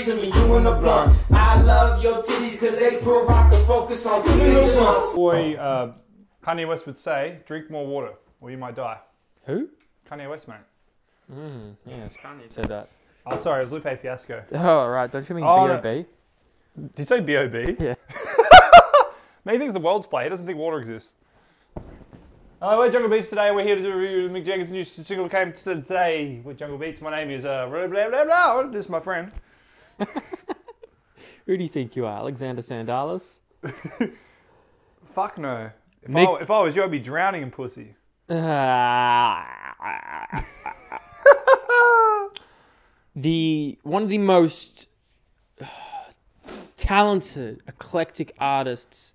reason me doing the blunt. I love your titties cause they prove I can focus on doing the blunts. Boy, uh, Kanye West would say, drink more water or you might die. Who? Kanye West, mate. Yes, Kanye said that. Oh, sorry, it was Lupe Fiasco. Oh, right. Don't you mean Oh, no. B.O.B.? Did you say B.O.B.? Yeah. Maybe he thinks the world's play. He doesn't think water exists. Hello, we're Jungle Beats today. We're here to do a review of Mick Jagger's new single that came today with Jungle Beats. My name is uh, blah, blah, blah, blah. This is my friend. Who do you think you are? Alexander Sandalis? Fuck no. If, I, if I was you, I'd be drowning in pussy. the one of the most talented, eclectic artists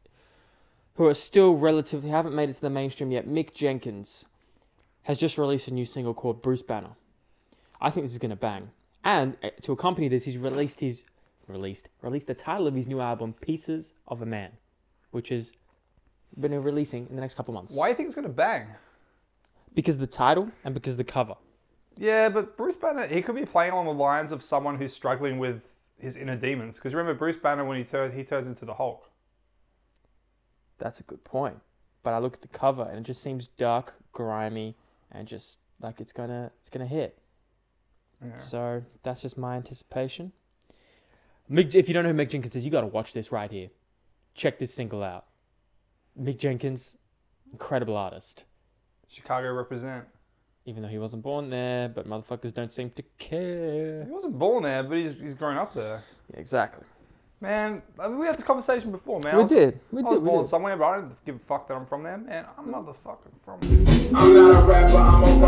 who are still relatively haven't made it to the mainstream yet. Mick Jenkins has just released a new single called Bruce Banner. I think this is gonna bang. And uh, to accompany this, he's released his released released the title of his new album, Pieces of a Man, which is been releasing in the next couple of months. Why do you think it's going to bang? Because of the title and because of the cover. Yeah, but Bruce Banner, he could be playing along the lines of someone who's struggling with his inner demons. Because remember, Bruce Banner, when he, turns, he turns into the Hulk. That's a good point. But I look at the cover and it just seems dark, grimy, and just like it's gonna it's gonna hit. Yeah. So that's just my anticipation. Mick, if you don't know who Mick Jenkins is, you gotta watch this right here. Check this single out. Mick Jenkins, incredible artist. Chicago represent. Even though he wasn't born there, but motherfuckers don't seem to care. He wasn't born there, but he's, he's grown up there. Yeah, exactly. Man, I mean, we had this conversation before, man. We was- did. We I did. was born did. somewhere, but I don't give a fuck that I'm from there, man. I'm motherfucking from. I'm not a rapper, I'm a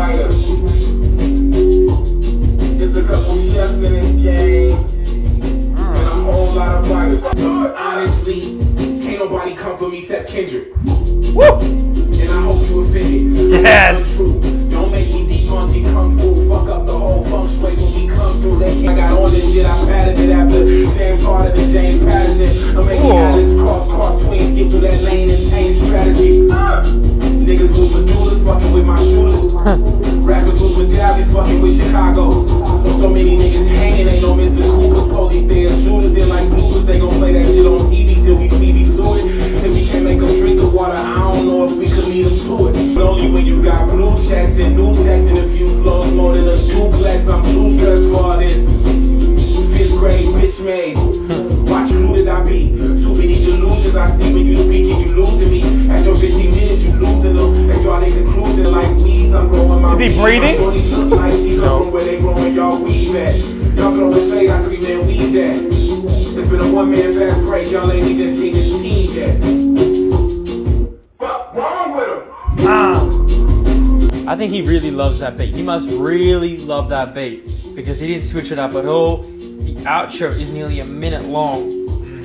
wrong with him. Ah, I think he really loves that beat. He must really love that beat because he didn't switch it up at all. The outro is nearly a minute long,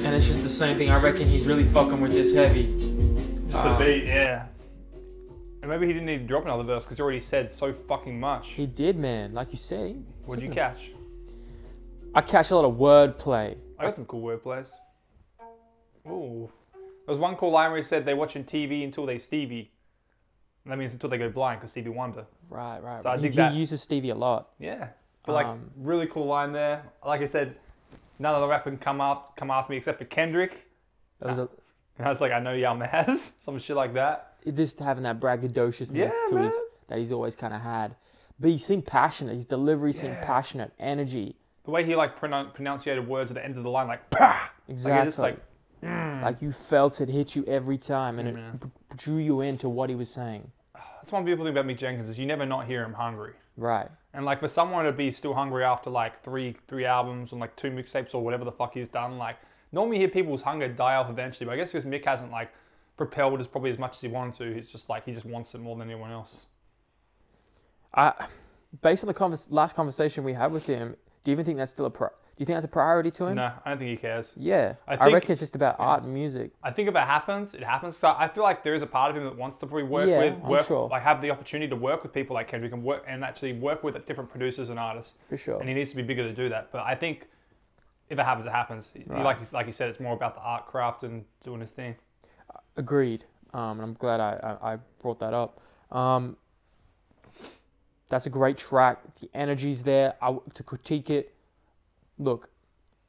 and it's just the same thing. I reckon he's really fucking with this heavy. just the beat, yeah. And maybe he didn't need to drop another verse because he already said so fucking much. He did, man. Like you said. What'd you catch? I catch a lot of wordplay. I got some cool wordplays. Ooh. There was one cool line where he said they're watching TV until they Stevie. And that means until they go blind because Stevie Wonder. Right, right. So I he, that- he uses Stevie a lot. Yeah. But like, Um, really cool line there. Like I said, none of the rapper can come up, come after me except for Kendrick. That was a, And I was like, I know y'all mad. Some shit like that. Just having that braggadociousness Yeah, to his that he's always kind of had. But he seemed passionate. His delivery seemed Yeah. passionate. Energy. The way he like pronoun- pronunciated words at the end of the line, like, pah! Exactly. Like, just like, mm. Like you felt it hit you every time, and man. it d- drew you into what he was saying. that's one beautiful thing about Mick Jenkins is you never not hear him hungry. Right. And like for someone to be still hungry after like three three albums and like two mixtapes or whatever the fuck he's done, like normally you hear people's hunger die off eventually. But I guess because Mick hasn't like propelled as probably as much as he wanted to, it's just like he just wants it more than anyone else. I, based on the convers- last conversation we had with him, do you even think that's still a pri- Do you think that's a priority to him? No, I don't think he cares. Yeah, I I, think- reckon it's just about art and music. I think if it happens, it happens. So I feel like there is a part of him that wants to probably work Yeah, with, work, sure. like have the opportunity to work with people like Kendrick and work and actually work with different producers and artists. For sure. And he needs to be bigger to do that. But I think if it happens, it happens. Right. Like like you said, it's more about the art craft and doing his thing. Agreed. Um, and I'm glad I, I, I brought that up. Um, that's a great track. The energy's there. I, to critique it, look,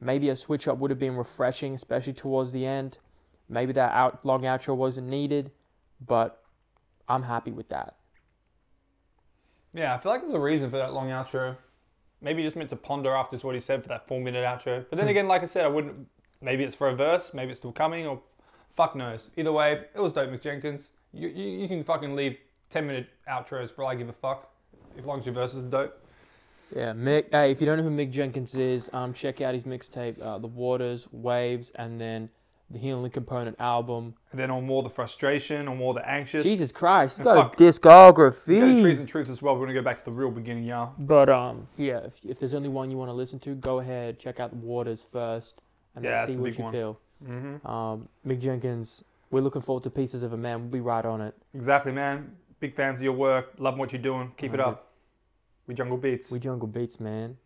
Maybe a switch up would have been refreshing, especially towards the end. Maybe that out long outro wasn't needed, but I'm happy with that. Yeah, I feel like there's a reason for that long outro. Maybe he just meant to ponder after what he said for that four minute outro. But then again, like I said, I wouldn't. Maybe it's for a verse. Maybe it's still coming, or fuck knows. Either way, it was dope, Mick Jenkins. You, you, you can fucking leave 10 minute outros for all I give a fuck, as long as your verse is dope. Yeah, Mick. Hey, if you don't know who Mick Jenkins is, um, check out his mixtape, uh, The Waters, Waves, and then the Healing Component album. And then on more the frustration, or more the anxious. Jesus Christ, he's got fuck. a discography. Trees and Truth as well. We're gonna go back to the real beginning, yeah. But um, yeah, if, if there's only one you want to listen to, go ahead, check out The Waters first, and Yeah, then that's see what big you one. feel. Mm-hmm. Um, Mick Jenkins, we're looking forward to Pieces of a Man. We'll be right on it. Exactly, man. Big fans of your work. Loving what you're doing. Keep it up. We Jungle Beats. We Jungle Beats, man.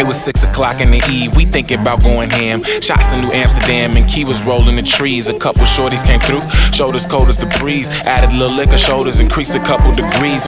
It was six o'clock in the eve. We thinking about going ham. Shots in New Amsterdam and Key was rolling the trees. A couple shorties came through, shoulders cold as the breeze. Added a little liquor, shoulders increased a couple degrees.